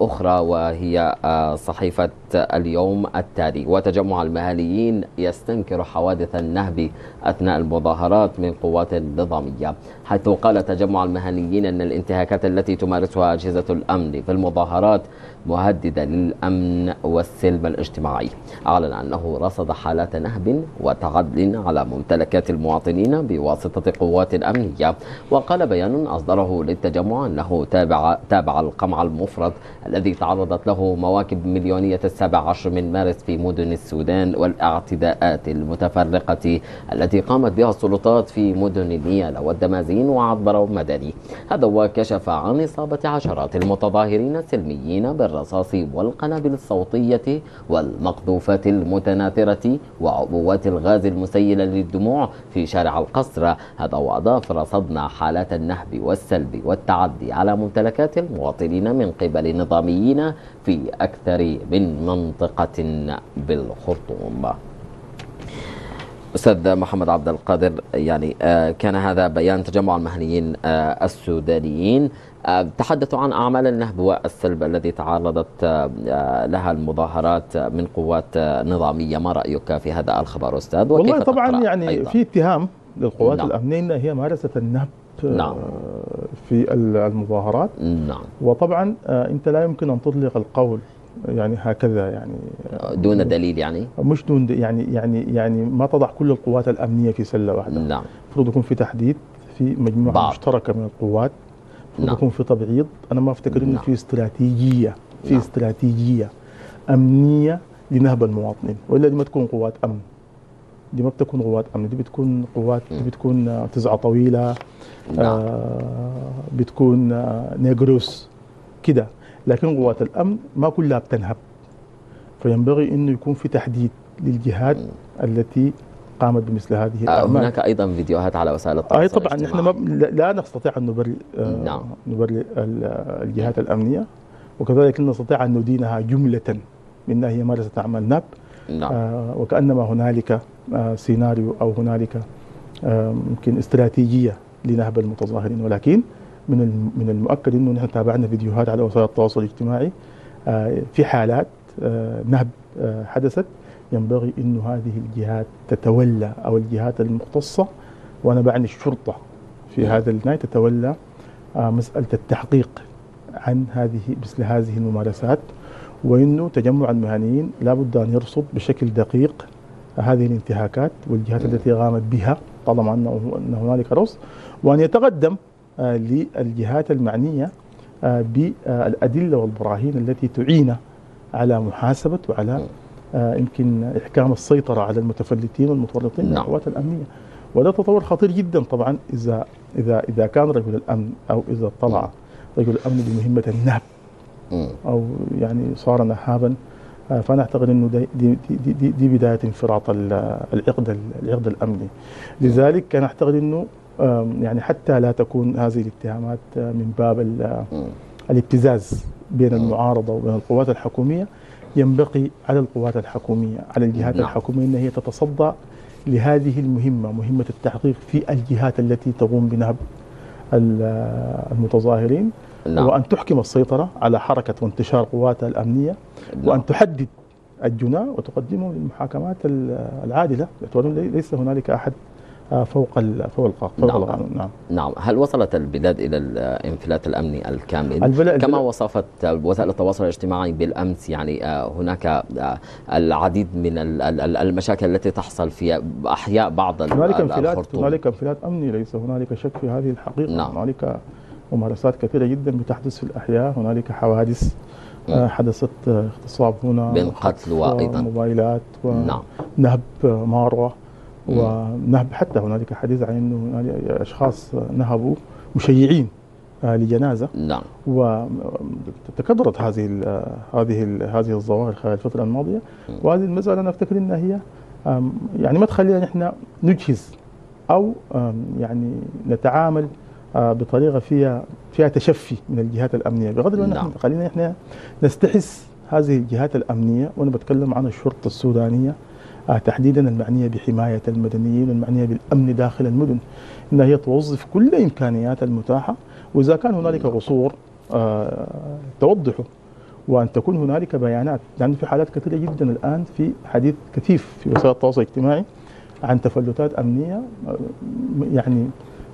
أخرى وهي صحيفة اليوم التالي. وتجمع المهنيين يستنكر حوادث النهب أثناء المظاهرات من قوات نظامية حيث قال تجمع المهنيين أن الانتهاكات التي تمارسها أجهزة الأمن في المظاهرات مهددة للأمن والسلم الاجتماعي. أعلن أنه رصد حالات نهب وتعدل على ممتلكات المواطنين بواسطة قوات أمنية وقال بيان أصدره للتجمع أنه تابع, تابع القمع المفرط الذي تعرضت له مواكب مليونية السنة 17 من مارس في مدن السودان والاعتداءات المتفرقة التي قامت بها السلطات في مدن نيالا والدمازين وعبر ومدني هذا وكشف عن إصابة عشرات المتظاهرين السلميين بالرصاص والقنابل الصوتية والمقذوفات المتناثرة وعبوات الغاز المسيلة للدموع في شارع القصر. هذا وأضاف رصدنا حالات النهب والسلب والتعدي على ممتلكات المواطنين من قبل النظاميين في أكثر من منطقة بالخرطوم أستاذ محمد عبد القادر يعني آه، كان هذا بيان تجمع المهنيين آه، السودانيين آه، تحدثوا عن أعمال النهب والسلب الذي تعرضت لها المظاهرات من قوات نظامية ما رأيك في هذا الخبر أستاذ والله طبعا يعني أيضا. في اتهام للقوات نعم. الأمنية انها هي مارست النهب نعم. في المظاهرات نعم وطبعا أنت لا يمكن أن تطلق القول يعني هكذا يعني. دون دليل يعني؟ مش دون يعني يعني يعني ما تضع كل القوات الأمنية في سلة واحدة. نعم. المفروض يكون في تحديد في مجموعة بعض. مشتركة من القوات. المفروض نعم. يكون في تبعيض. أنا ما أفتكر إنه نعم. في استراتيجية في نعم. استراتيجية أمنية لنهب المواطنين. وإلا دي ما تكون قوات أمن. دي ما بتكون قوات أمن. دي بتكون قوات دي بتكون تزعه طويلة. نعم. آه بتكون آه نيجروس. كده. لكن قوات الأمن ما كلها بتنهب. فينبغي إنه يكون في تحديد للجهات التي قامت بمثل هذه آه، الأعمال. هناك أيضا فيديوهات على وسائل التواصل أي طبعا نحن ما لا نستطيع أن نبرئ آه، نعم. نبرئ الجهات الأمنية. وكذلك لا نستطيع أن ندينها جملة من هي مارست أعمال ناب. نعم. آه وكأنما هنالك آه سيناريو أو هنالك آه يمكن استراتيجية لنهب المتظاهرين. ولكن من من المؤكد إنه نحن تابعنا فيديوهات على وسائل التواصل الاجتماعي. آه، في حالات آه، نهب آه، حدثت. ينبغي إنه هذه الجهات تتولى أو الجهات المختصة. وأنا بعني الشرطة في نعم. هذا النهاية تتولى مسألة التحقيق عن هذه مثل هذه الممارسات. وإنه تجمع المهنيين لابد أن يرصد بشكل دقيق هذه الانتهاكات والجهات نعم. التي قامت بها طالما أن هنالك رصد. وأن يتقدم للجهات المعنية آه، بالأدلة والبراهين التي تعين على محاسبة وعلى آه، يمكن إحكام السيطرة على المتفلتين والمتورطين نعم. القوات الأمنية. وده تطور خطير جدا طبعا إذا إذا إذا كان رجل الأمن أو إذا طلع رجل الأمن بمهمة النهب. أو يعني صار نهابا فأنا أعتقد إنه دي, دي, دي, دي, دي بداية انفراط العقد العقد الأمني. لذلك أنا أعتقد إنه يعني حتى لا تكون هذه الاتهامات من باب الابتزاز بين المعارضة وبين القوات الحكومية ينبغي على القوات الحكومية على الجهات نعم. الحكومية أن هي تتصدى لهذه المهمة مهمة التحقيق في الجهات التي تقوم بنهب المتظاهرين نعم. وأن تحكم السيطرة على حركة وانتشار قواتها الأمنية نعم. وأن تحدد الجناة وتقدمه للمحاكمات العادلة ليس هنالك أحد آه، فوق فوق فوق نعم. نعم. نعم. هل وصلت البلاد إلى الانفلات الامني الكامل؟ كما وصفت وسائل التواصل الاجتماعي بالأمس يعني آه، هناك آه، العديد من المشاكل التي تحصل في أحياء بعض هنالك انفلات هنالك انفلات أمني ليس هنالك شك في هذه الحقيقة. نعم. هنالك ممارسات كثيرة جدا بتحدث في الأحياء هنالك حوادث حدثت اغتصاب هنا بين قتل وأيضا. موبايلات ونهب نعم. ماروه ونهب حتى هنالك حديث عن إنه أشخاص نهبوا مشيعين آه، لجنازة. نعم. وتكررت هذه هذه هذه الظواهر خلال الفترة الماضية. وهذه المسألة أنا أفتكر إنها هي يعني ما تخلينا نحن نجهز أو يعني نتعامل آه، بطريقة فيها فيها تشفي من الجهات الأمنية. بغض النظر نعم. خلينا نحن نستحس هذه الجهات الأمنية وأنا بتكلم عن الشرطة السودانية آه، تحديدا المعنية بحماية المدنيين والمعنية بالأمن داخل المدن أنها هي توظف كل إمكانيات المتاحة وإذا كان هنالك قصور آه، توضحه وأن تكون هنالك بيانات. لأن في حالات كثيرة جدا الآن في حديث كثيف في وسائل التواصل الاجتماعي عن تفلتات أمنية آه، يعني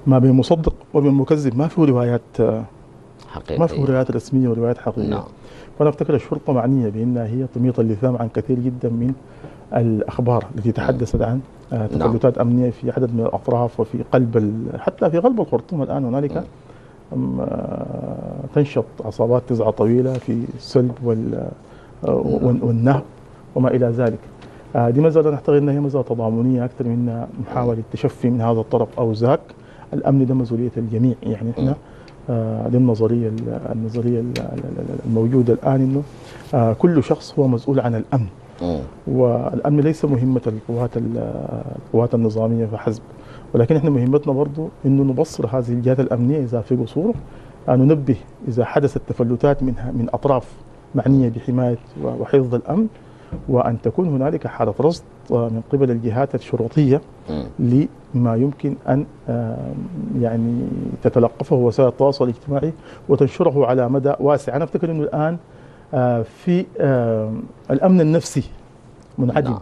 ما بين مصدق وبين مكذب ما في روايات حقيقية. ما في روايات رسمية وروايات حقيقية. نعم. فأنا أفتكر الشرطة معنية بأنها هي تميط اللثام عن كثير جدا من الأخبار التي تحدثت عن آه، نعم. تفلتات نعم. أمنية في عدد من الأطراف وفي قلب حتى في قلب الخرطوم الآن هنالك آه، تنشط عصابات تزعة طويلة في السلب وال آه، نعم. والنهب وما إلى ذلك دي مسألة نعتقد أنها هي مسألة تضامنية أكثر من محاولة التشفي من هذا الطرف أو ذاك الأمن ده مسؤولية الجميع يعني إحنا آه دي النظرية النظريه الموجودة الآن إنه آه كل شخص هو مسؤول عن الأمن مم. والأمن ليس مهمة القوات القوات النظامية فحسب ولكن إحنا مهمتنا برضه إنه نبصر هذه الجهات الأمنية إذا في قصور ننبه إذا حدثت تفلتات منها من أطراف معنية بحماية وحفظ الأمن وأن تكون هنالك حالة رصد من قبل الجهات الشرطية مم. لما يمكن أن آه، يعني تتلقفه وسائل التواصل الاجتماعي وتنشره على مدى واسع أنا أفتكر إنه الآن آه، في آه، الأمن النفسي منعدم نعم.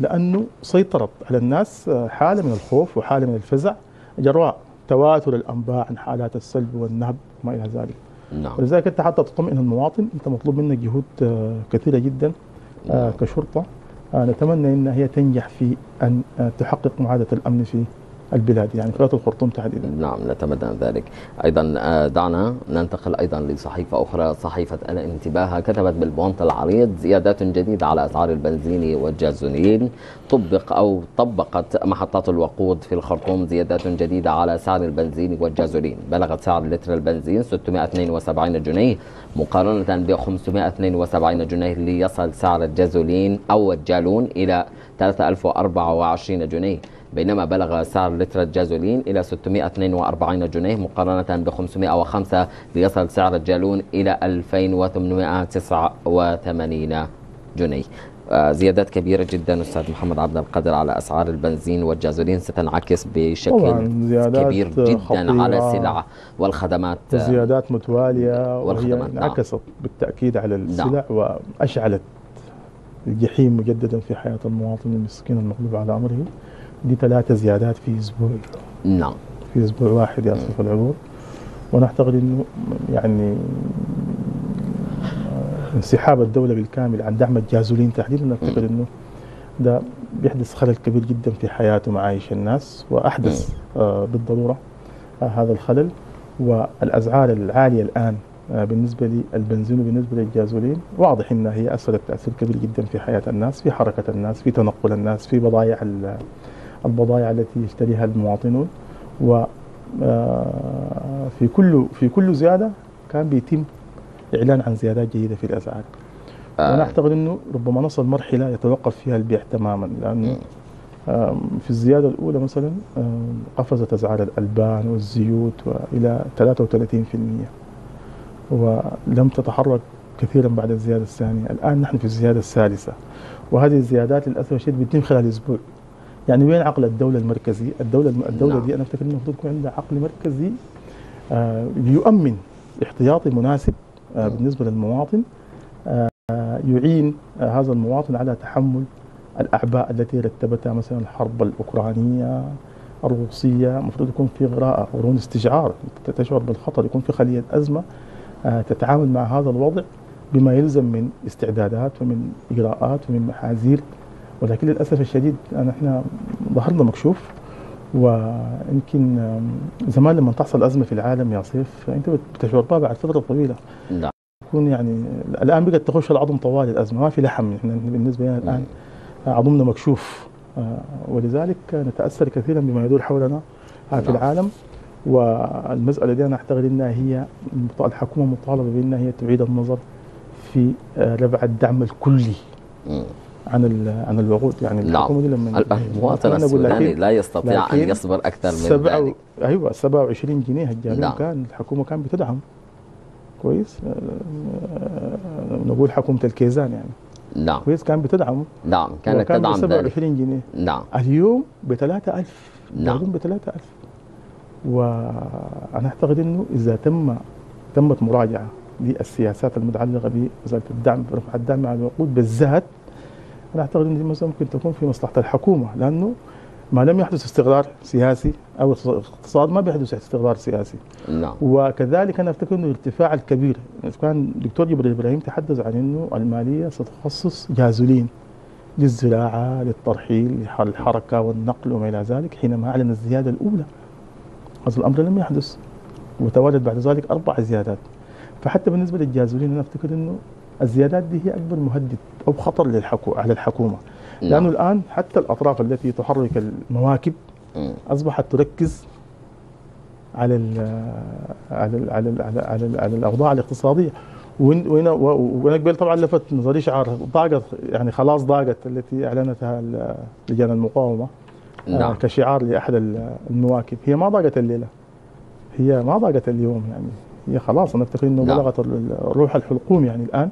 لأنه سيطرت على الناس آه، حالة من الخوف وحالة من الفزع جراء تواتر الأنباء عن حالات السلب والنهب وما إلى ذلك نعم ولذلك أنت حتى تطمئن المواطن أنت مطلوب منك جهود آه، كثيرة جدا آه، نعم. كشرطة آه، نتمنى إن هي تنجح في أن آه، تحقق معاده الأمن في البلاد يعني ولايه الخرطوم تحديدا. نعم نتمنى ذلك. أيضا آه، دعنا ننتقل أيضا لصحيفة أخرى صحيفة الانتباه. كتبت بالبونت العريض زيادات جديدة على أسعار البنزين والجازولين. طبق أو طبقت محطات الوقود في الخرطوم زيادات جديدة على سعر البنزين والجازولين. بلغت سعر لتر البنزين 672 جنيه مقارنة ب 572 جنيه ليصل سعر الجازولين أو الجالون إلى 3024 جنيه. بينما بلغ سعر لتر الجازولين إلى 642 جنيه مقارنة ب 505 ليصل سعر الجالون إلى 2889 جنيه. آه، زيادات كبيرة جدا أستاذ محمد عبد القادر على أسعار البنزين والجازولين. ستنعكس بشكل زيادات كبير جدا خطيرة. على السلع والخدمات. آه، وزيادات متوالية وهي والخدمات، نعم. انعكست بالتأكيد على السلع وأشعلت الجحيم مجددا في حياة المواطن المسكين المغلوب على أمره. دي ثلاثة زيادات في أسبوع. نعم. في أسبوع واحد يا سيف العبور. ونعتقد إنه يعني انسحاب الدولة بالكامل عن دعم الجازولين تحديدا نعتقد إنه ده بيحدث خلل كبير جدا في حياة ومعايش الناس وأحدث آه، بالضرورة آه، هذا الخلل. والاسعار العالية الآن آه، بالنسبة للبنزين وبالنسبة للجازولين واضح إنها هي أثرت تأثير كبير جدا في حياة الناس في حركة الناس في تنقل الناس في بضائع البضائع التي يشتريها المواطنون و آه، في كل في كل زيادة كان بيتم إعلان عن زيادات جديده في الأسعار. وأنا آه، أعتقد إنه ربما نصل مرحلة يتوقف فيها البيع تماما لأنه في الزيادة الأولى مثلا قفزت أسعار الألبان والزيوت وإلى 33% ولم تتحرك كثيرا بعد الزيادة الثانية، الآن نحن في الزيادة الثالثة. وهذه الزيادات للأسف الشديد بتتم خلال أسبوع. يعني وين عقل الدولة المركزي؟ الدولة الدولة نعم. دي أنا أفتكر إنه المفروض يكون عندها عقل مركزي آه، ليؤمن احتياطي مناسب آه، بالنسبة للمواطن آه، يعين هذا المواطن على تحمل الأعباء التي رتبتها مثلا الحرب الأوكرانية الروسية المفروض يكون في قراءه قرون استشعار تشعر بالخطر يكون في خلية أزمة تتعامل مع هذا الوضع بما يلزم من استعدادات ومن إجراءات ومن محاذير ولكن للأسف الشديد أنا إحنا ظهرنا مكشوف ويمكن زمان لما تحصل أزمة في العالم يا سيف أنت بتشعر بها بعد فترة طويلة. نعم. تكون يعني الآن بقت تخش العظم طوال الأزمة ما في لحم. إحنا بالنسبة لنا الآن عظمنا مكشوف. آه، ولذلك نتأثر كثيرا بما يدور حولنا آه، في نعم. العالم. والمسألة دي أنا أعتقد إنها هي الحكومة مطالبة بإنها هي تعيد النظر في آه، رفع الدعم الكلي. عن عن الوقود. يعني نعم. الحكومة دي لما المواطن أقول السوداني لكن- لا يستطيع لكن يصبر أكثر من سبعة. ذلك. أيوه 27 جنيه الجالون نعم. كان الحكومة كان بتدعم. كويس؟ آه، نقول حكومة الكيزان يعني. نعم. كويس؟ كان بتدعم. نعم كانت وكان ب تدعم ذلك. 27 جنيه. نعم. اليوم ب 3000 نعم. ب 3000 وأنا أعتقد إنه إذا تم تمت مراجعة للسياسات المتعلقة بوزارة الدعم رفع الدعم على الوقود بالذات أنا أعتقد أن دي مثلا ممكن تكون في مصلحة الحكومة لأنه ما لم يحدث استقرار سياسي أو اقتصاد ما بيحدث استقرار سياسي. نعم. وكذلك أنا أفتكر أنه الارتفاع الكبير كان الدكتور جبريل إبراهيم تحدث عن أنه المالية ستخصص جازولين للزراعة للترحيل للحركة والنقل وما إلى ذلك حينما أعلن الزيادة الأولى. هذا الأمر لم يحدث وتوالت بعد ذلك أربع زيادات. فحتى بالنسبة للجازولين أنا أفتكر أنه الزيادات دي هي أكبر مهدد أو خطر للحكو على الحكومة لأنه نعم الآن حتى الأطراف التي تحرك المواكب. أصبحت تركز على ال على ال على ال على, على, ال على الأوضاع الاقتصادية. وين- وهنا و- وهنا قبل طبعا لفت نظري شعار ضاقت يعني خلاص ضاقت التي أعلنتها لجان المقاومة آه، نعم. كشعار لأحد ال- المواكب. هي ما ضاقت الليلة. هي ما ضاقت اليوم يعني. هي خلاص أنا أفتكر إنه نعم. بلغت ال- روح الحلقوم يعني الآن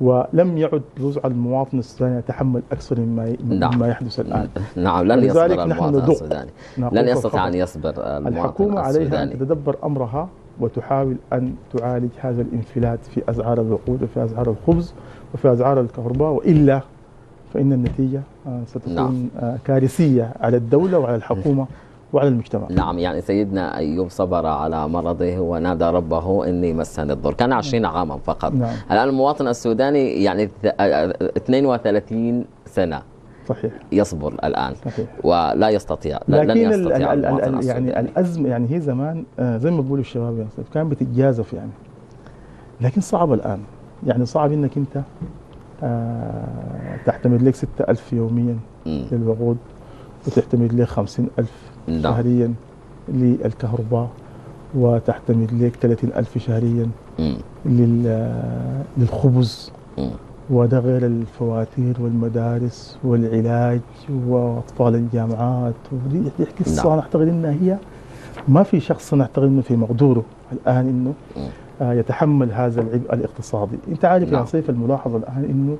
ولم يعد يجوز على المواطن السوداني يتحمل أكثر مما نعم. مما يحدث الآن نعم لن يصبر المواطن. السوداني نقول لن يستطيع أن يصبر المواطن الحكومة عليها السوداني تتدبر أمرها وتحاول أن تعالج هذا الانفلات في أسعار الوقود وفي أسعار الخبز وفي أسعار الكهرباء وإلا فإن النتيجة آه، ستكون نعم. آه، كارثية على الدولة وعلى الحكومة وعلى المجتمع. نعم يعني سيدنا أيوب صبر على مرضه ونادى ربه إني مسني الضر. كان 20 عاما فقط. نعم. الآن المواطن السوداني يعني ث- 32 سنة صحيح. يصبر الآن صحيح. ولا يستطيع لا- لن لكن ال- يستطيع ال- ال- المواطن ال- يعني الأزمة يعني هي زمان آه، زي ما بيقولوا الشباب يا سيف كان بتتجازف يعني. لكن صعب الآن. يعني صعب إنك أنت آه، تعتمد لك 6000 يوميا. للوقود. وتعتمد لك 50000 نعم شهريا للكهرباء وتعتمد لك 30000 شهريا. لل- للخبز مم. وده غير الفواتير والمدارس والعلاج وأطفال الجامعات ودي دي قصه نعم. أنا اعتقد إنها هي ما في شخص أنا اعتقد إنه في مقدوره الآن إنه. آه، يتحمل هذا العبء الاقتصادي، أنت عارف نعم. يا سيف الملاحظة الآن إنه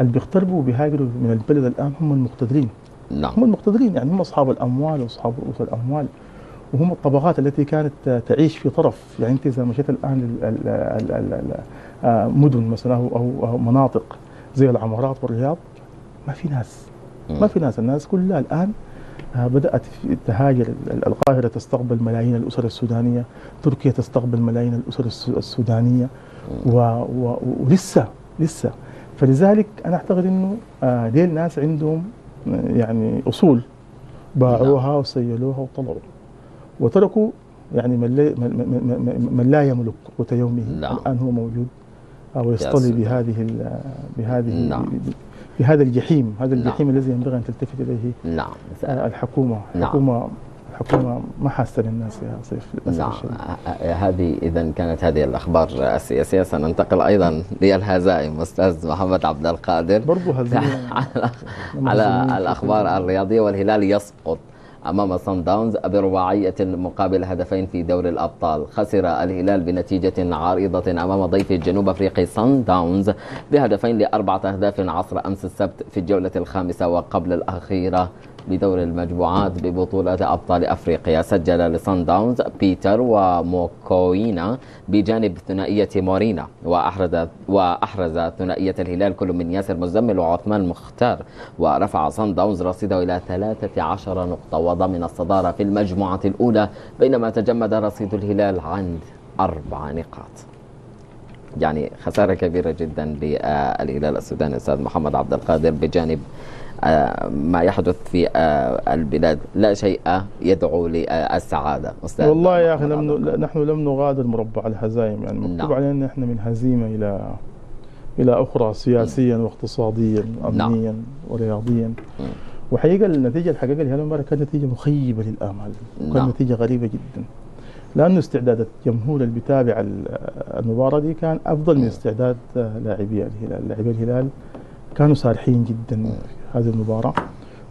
اللي بيقتربوا بيهاجروا من البلد الآن هم المقتدرين، نعم. هم المقتدرين يعني هم أصحاب الأموال وأصحاب رؤوس الأموال وهم الطبقات التي كانت آه، تعيش في طرف يعني أنت إذا مشيت الآن ال- ال- ال- ال- ال- آه، مدن مثلا أو مناطق زي العمارات والرياض ما في ناس. ما في ناس. الناس كلها الآن آه، بدأت في- تهاجر ال- القاهرة تستقبل ملايين الأسر السودانية تركيا تستقبل ملايين الأسر الس- السودانية و و ولسه لسه. فلذلك أنا أعتقد إنه آه، ديل ناس عندهم آه، يعني أصول باعوها وسيلوها وطلعوا وتركوا يعني من لا, من, من, من- من لا يملك قوت يومه نعم. الآن هو موجود أو يا يصطلي. بهذه بهذه نعم. بهذا الجحيم هذا نعم. الجحيم الذي ينبغي أن تلتفت إليه نعم الحكومة نعم. الحكومة ما حاسة للناس يا سيف للأسف نعم. الشديد. آه، هذه اذا كانت هذه الأخبار السياسية. سننتقل أيضا للهزائم. أستاذ محمد عبد القادر. برضه هزيمة. على, على الأخبار الرياضية. والهلال يسقط أمام صن داونز برباعية مقابل هدفين في دوري الأبطال. خسر الهلال بنتيجة عارضه أمام ضيف الجنوب أفريقي صن داونز بهدفين لأربعة أهداف عصر أمس السبت في الجولة الخامسة وقبل الأخيرة. بدور المجموعات ببطولة أبطال أفريقيا. سجل لصن داونز بيتر وموكوينا بجانب ثنائية مورينا وأحرز وأحرز ثنائية الهلال كل من ياسر مزمل وعثمان مختار. ورفع صن داونز رصيده إلى 13 نقطة وضمن الصدارة في المجموعة الأولى بينما تجمد رصيد الهلال عند أربع نقاط. يعني خسارة كبيرة جدا للهلال السوداني الأستاذ محمد عبد القادر بجانب ما يحدث في آه، البلاد لا شيء يدعو للسعادة أستاذ والله يا أخي محمد لم. نحن لم نغادر مربع الهزائم يعني مكتوب نعم. علينا إحنا من هزيمة إلى إلى أخرى سياسيا واقتصاديا نعم. امنيا ورياضيا مم. وحقيقة النتيجة الحقيقة الهلال امبارح كانت نتيجة مخيبة للآمال نعم. وكانت نتيجة غريبة جدا لأنه استعداد الجمهور اللي بيتابع ال- المباراة دي كان أفضل من مم. استعداد لاعبي الهلال لاعبي الهلال كانوا سارحين جدا في هذه المباراة.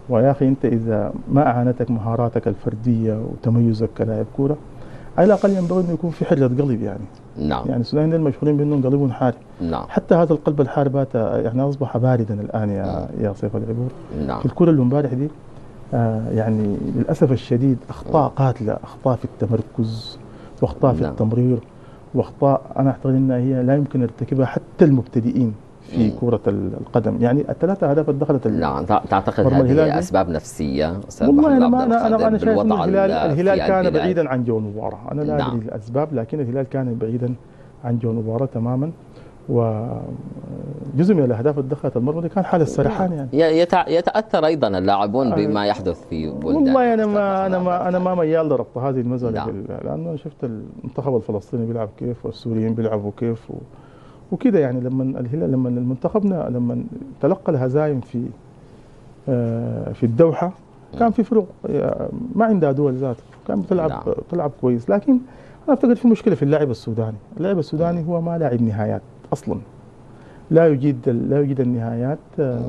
ويا أخي أنت إذا ما أعانتك مهاراتك الفردية وتميزك كلاعب كورة على الأقل ينبغي أنه يكون في حريه قلب يعني. نعم. يعني السودانيين دول مشهورين بأنهم قلبهم حار. نعم. حتى هذا القلب الحار بات يعني أصبح باردا الآن يا يا سيف العبور. نعم. في الكرة اللي امبارح دي آه يعني للأسف الشديد أخطاء قاتلة أخطاء في التمركز وأخطاء في نعم. التمرير وأخطاء أنا أعتقد إنها هي لا يمكن ارتكابها حتى المبتدئين. في ال- القدم يعني الثلاثة أهداف اللي دخلت نعم تع- تعتقد هذه؟ أسباب نفسية والله عبد ما أنا أنا القادر أنا شايف الهلال ال- الهلال كان البلاد؟ بعيدا عن جو المباراه أنا لا نعم. أدري الأسباب لكن الهلال كان بعيدا عن جو المباراه تماما وجزء من الأهداف اللي دخلت المرمى دي كان حال السرحان يعني ي- يتع- يتأثر أيضا اللاعبون آه. بما يحدث في بلدان والله أنا ما أنا ما أنا ما. ميال لربط هذه المساله نعم. لأنه شفت المنتخب الفلسطيني بيلعب كيف والسوريين بيلعبوا كيف و... وكده يعني لما الهلال لما المنتخبنا لما تلقى الهزايم في آه، في الدوحة كان في فرق آه، ما عندها دول ذاته كان بتلعب نعم. بتلعب كويس. لكن أنا اعتقد في مشكلة في اللاعب السوداني. اللاعب السوداني هو ما لاعب نهايات أصلا. لا يجيد لا يجيد النهايات آه،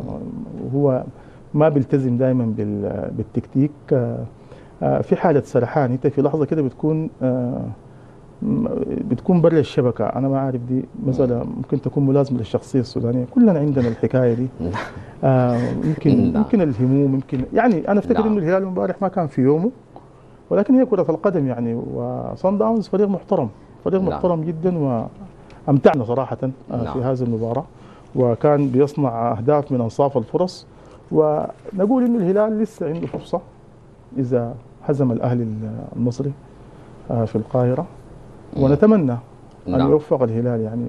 هو ما بيلتزم دائما بال- بالتكتيك. في حالة سرحان. أنت في لحظة كده بتكون بتكون برا الشبكة أنا ما عارف دي مسألة ممكن تكون ملازمة للشخصية السودانية كلنا عندنا الحكاية دي آه يمكن نعم. يمكن الهموم يمكن يعني أنا أفتكر نعم. إنه الهلال امبارح ما كان في يومه ولكن هي كرة القدم يعني وصن داونز فريق محترم فريق نعم. محترم جدا وأمتعنا صراحة آه نعم. في هذه المباراة وكان بيصنع أهداف من أنصاف الفرص ونقول إنه الهلال لسه عنده فرصة إذا هزم الأهلي المصري آه في القاهرة ونتمنى أن نعم. يوفق الهلال يعني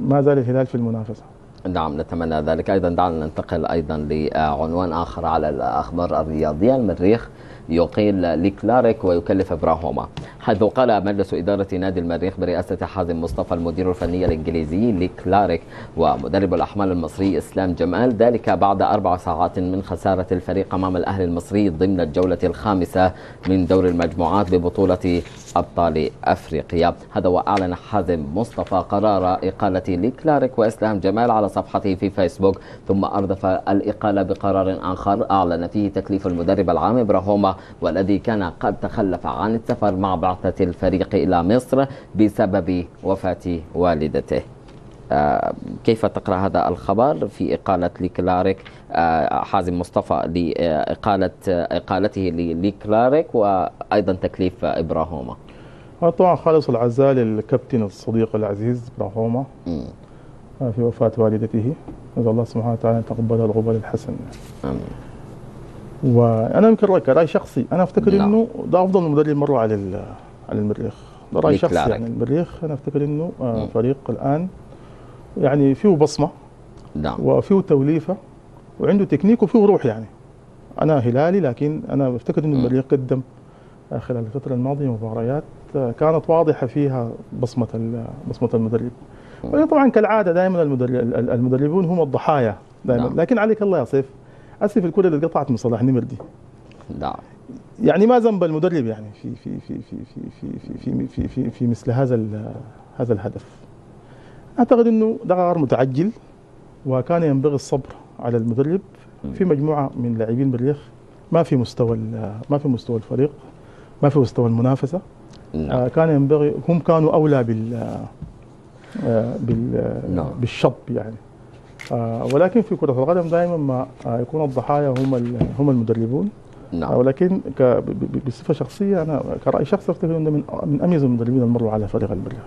ما زال الهلال في المنافسة. نعم نتمنى ذلك. أيضا دعنا ننتقل أيضا لعنوان آخر على الأخبار الرياضية. المريخ يقيل لكلارك ويكلف براهوما حيث قال مجلس إدارة نادي المريخ برئاسة حازم مصطفى المدير الفني الإنجليزي لكلارك ومدرب الأحمال المصري إسلام جمال ذلك بعد أربع ساعات من خسارة الفريق أمام الأهلي المصري ضمن الجولة الخامسة من دور المجموعات ببطولة أبطال أفريقيا. هذا وأعلن حازم مصطفى قرار إقالة لكلارك وإسلام جمال على صفحته في فيسبوك ثم أردف الإقالة بقرار آخر أعلن فيه تكليف المدرب العام إبراهوما والذي كان قد تخلف عن السفر مع بعثة الفريق إلى مصر بسبب وفاة والدته. آه، كيف تقرأ هذا الخبر؟ في إقالة لكلارك آه، حازم مصطفى لإقالة إقالته لكلارك وأيضا تكليف إبراهوما طبعا خالص العزاء للكابتن الصديق العزيز براهوما مم. في وفاة والدته. نسأل الله سبحانه وتعالى أن يتقبلها الغبار الحسن. آمين. وأنا يمكن رأيك رأي شخصي. أنا افتكر إنه ده أفضل مدرب مر على على المريخ. ده رأي شخصي يعني المريخ. أنا افتكر إنه آه، فريق الآن يعني فيه بصمة نعم وفيه توليفة وعنده تكنيك وفيه روح يعني. أنا هلالي لكن أنا افتكر إنه المريخ قدم آه، خلال الفترة الماضية مباريات آه، كانت واضحة فيها بصمة بصمة المدرب. طبعا كالعادة دائما المدربون هم الضحايا دائما. نعم. لكن عليك الله يا سيف. أسف الكرة اللي قطعت من صلاح نمر دي نعم يعني ما ذنب المدرب يعني في في في في في في في في في, في, في مثل هذا هذا الهدف اعتقد انه ده قرار متعجل وكان ينبغي الصبر على المدرب في مجموعه من لاعبين المريخ ما في مستوى ما في مستوى الفريق ما في مستوى المنافسه نعم آه، كان ينبغي هم كانوا اولى بال آه، بال نعم. بالشط يعني آه، ولكن في كرة القدم دائما ما آه، يكون الضحايا هم هم المدربون. آه، نعم ولكن ك- ب- ب- بصفة شخصية أنا كرأي شخصي أفتكر أنه من من أميز المدربين اللي مروا على فريق المريخ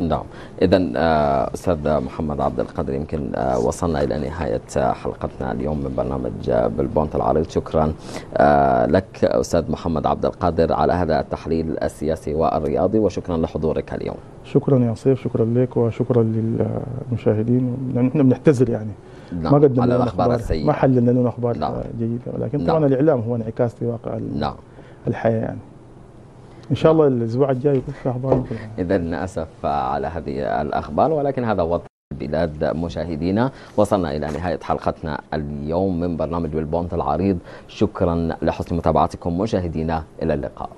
نعم. إذا آه، أستاذ محمد عبد القادر يمكن آه، وصلنا إلى نهاية آه، حلقتنا اليوم من برنامج آه، بالبونت العريض. شكرا آه، لك أستاذ محمد عبد القادر على هذا التحليل السياسي والرياضي وشكرا لحضورك اليوم. شكرا يا سيف شكرا لك وشكرا للمشاهدين. نحن بنعتذر يعني. نعم. ما قدمنا لنا الأخبار ما السيئة. حللنا لنا أخبار نعم. جيدة. ولكن نعم. طبعا الإعلام هو انعكاس لواقع نعم. الحياة يعني. إن شاء الله الأسبوع الجاي يكون في أخبار. إذا أسف على هذه الأخبار ولكن هذا وضع البلاد مشاهدينا وصلنا إلى نهاية حلقتنا اليوم من برنامج بالبونت العريض. شكرا لحسن متابعتكم مشاهدينا. إلى اللقاء.